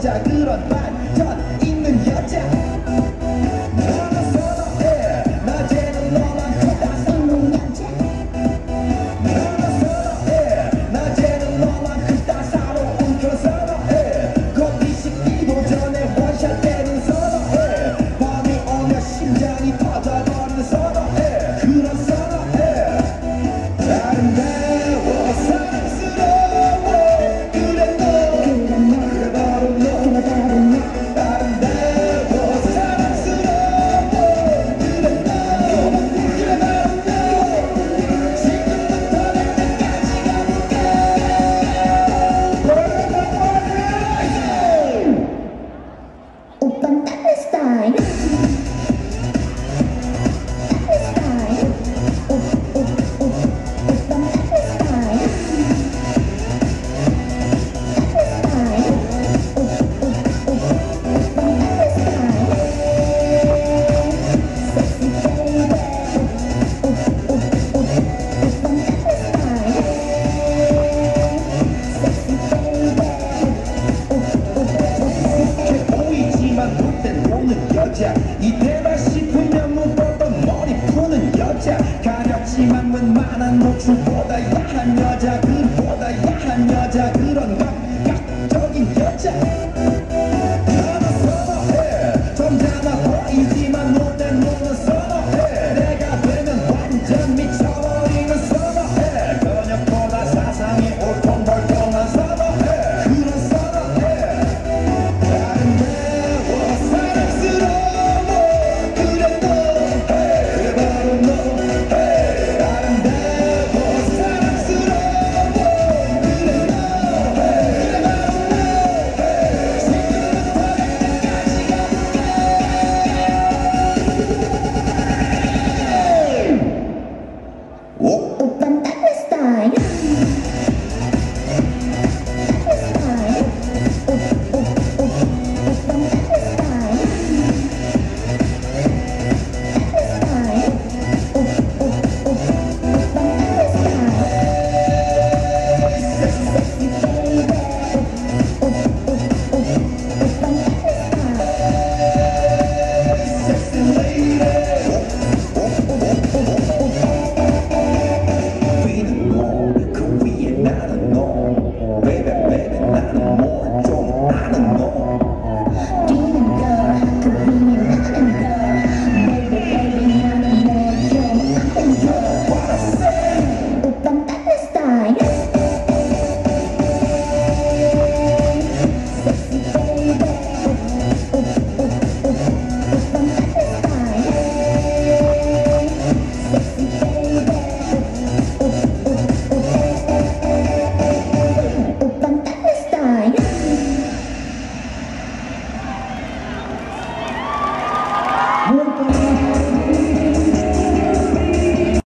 여자 그런 반전 있는 여자. from Palestine. 희망은 많은 목숨보다 약한 여자 그보다 약한 여자 그런 감각적인 여자.